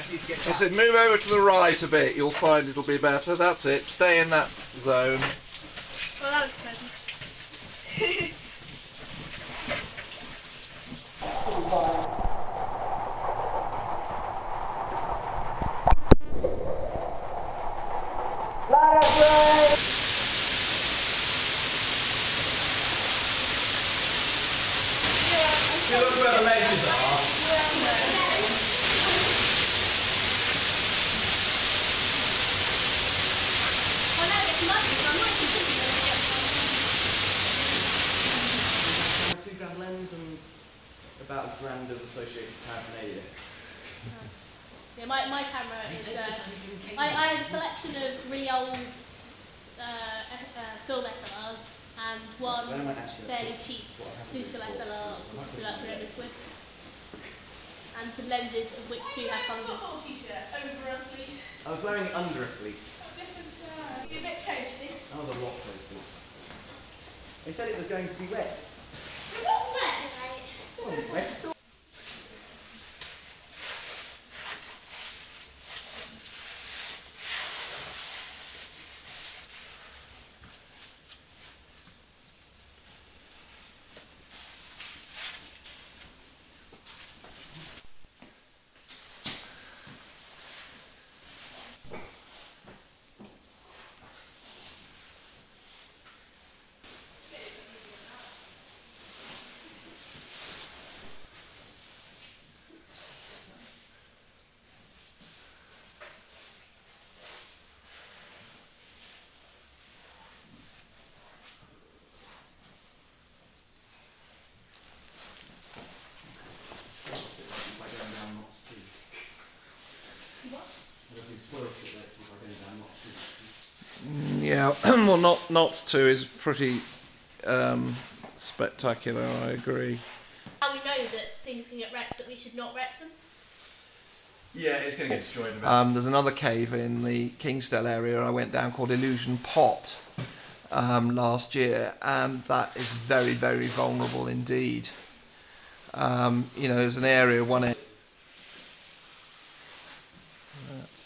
I said move over to the right a bit. You'll find it'll be better. That's it. Stay in that zone. Well, that looks pleasant. You look where the ledges are. I know it's muddy, so I'm not considering it again. Two grand lens and about a grand of associated paraphernalia. Yeah, my, my camera is. Uh, I, I have a selection of really old uh, uh, film SLRs and one When am I actually fairly cheap Lucille SLR, which is about 300 quid. And some lenses of which two have fungus. I was wearing it under a fleece. You're a bit toasty. That was a lot closer. They said it was going to be wet. It was wet. It wasn't wet at all. By going down knots too. What? I think spoils it later by going down knots too. Mm, Yeah. well, not knots two is pretty um, spectacular. I agree. How we know that things can get wrecked, that we should not wreck them. Yeah, it's going to get destroyed in about. Um, there's another cave in the Kingsdale area I went down called Illusion Pot um, last year, and that is very, very vulnerable indeed. Um, you know, there's an area one end.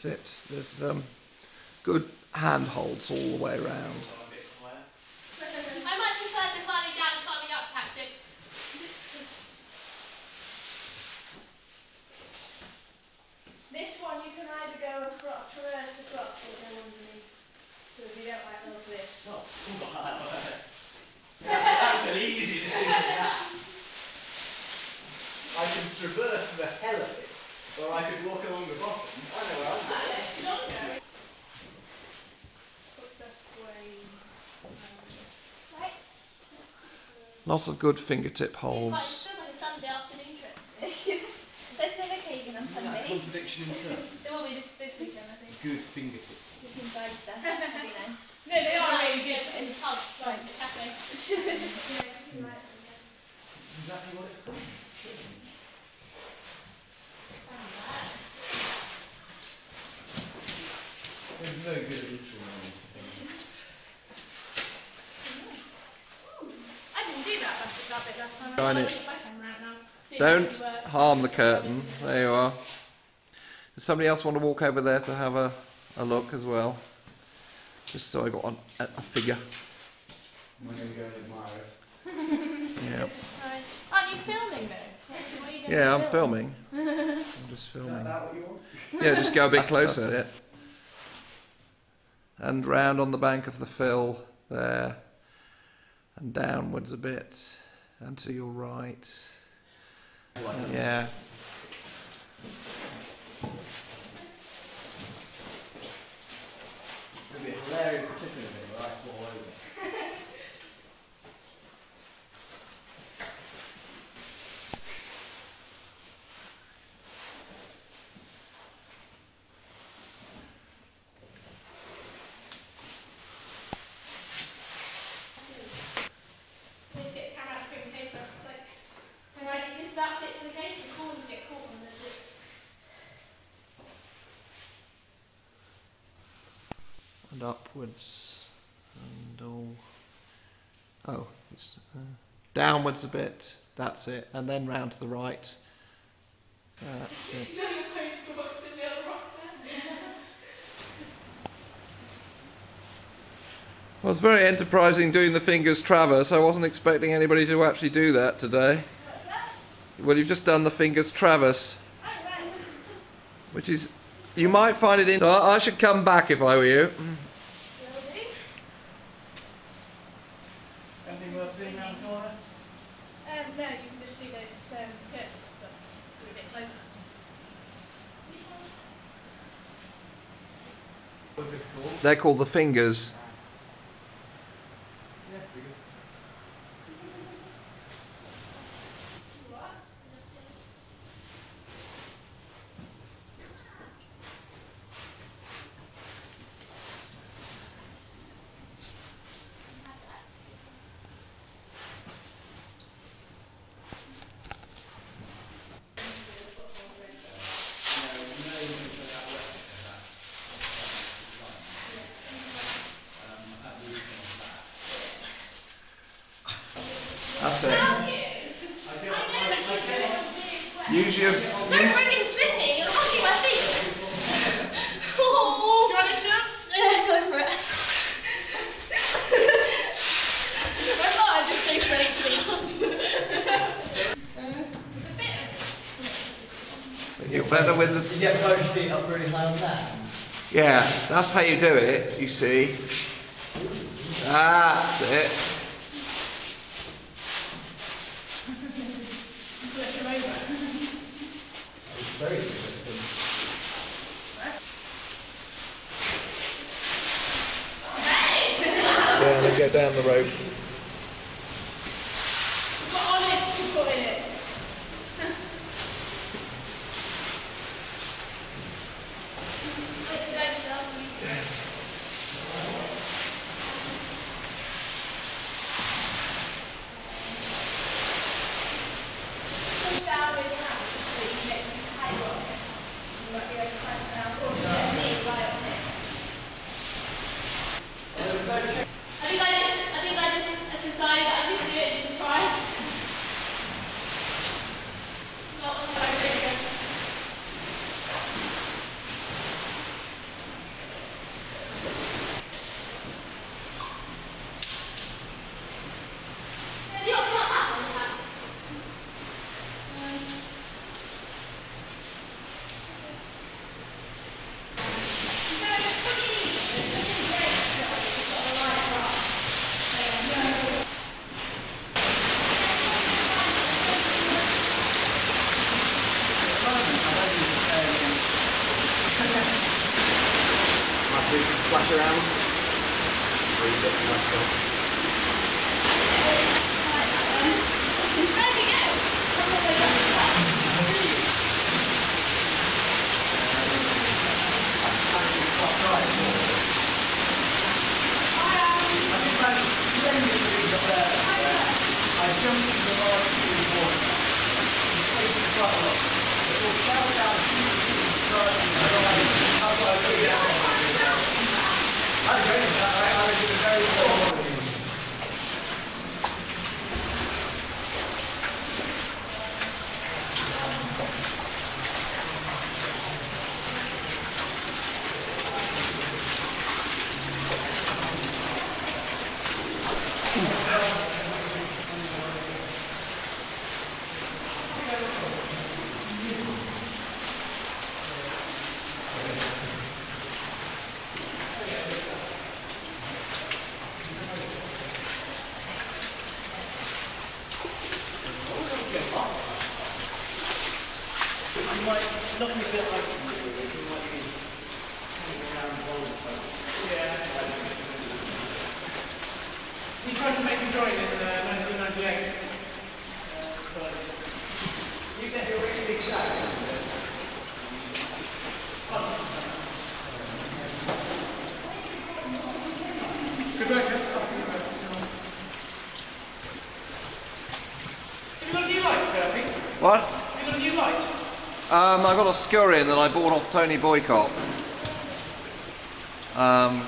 That's it. There's um, good handholds all the way around. I much prefer the climbing down and climbing up tactic. This one you can either go across, traverse across or go underneath. So if you don't like all of this. Oh, that's an easy decision. I can traverse the hell of it, or I could walk along the bottom. I know where I'm going. What's the way? Um, right? Lots of good fingertip It's quite, it holds. feels like a Sunday afternoon trip. There's never caving on Sundays. Contradiction in terms. There will be this, this weekend, I think. Good fingertip. You can buy stuff. That'd be nice. No, they are really good. In the pub, like the cafe. Exactly what it's called. There's no good at intro on these things. I didn't do that, that, that bit last time. Shine I'll it. get my camera out now. See if it Don't harm the curtain. There you are. Does somebody else want to walk over there to have a, a look as well? Just so I got on, a, a figure. I'm going to go and admire it. Yeah. Aren't you filming though? You Yeah, I'm film? filming. I'm just Is filming. that what you want? Yeah, just go a bit That's closer. it. Yeah. And round on the bank of the fill there, and downwards a bit, and to your right. Yeah. It'd be hilarious and upwards and all. Oh, uh, downwards a bit. That's it, and then round to the right. That's it. well, it's very enterprising doing the fingers traverse. I wasn't expecting anybody to actually do that today. Well, you've just done the fingers traverse, which is you might find it in. So I I should come back if I were you. Anything worth seeing around the corner? Um, no, you can just see those um, curtains, but do a bit closer. What's this? They're called the fingers. Yeah, because That's it. Use your. So friggin' slippy, you're hugging my feet. Oh. Do you want a shot? Yeah, go for it. I thought I'd just say break You're better with the. you get both feet up really high on that. Yeah, that's how you do it, you see. That's it. It's very interesting. Yeah, they go down the rope. Might not be a bit like you might be hanging around one of the folks. Yeah. He tried to make me join in uh, 1998. You get a really big shout. Good work, yes. Have you got a new light, Turpy? What? Have you got a new light? Um, I got a Scurion that I bought off Tony Boycott. Um?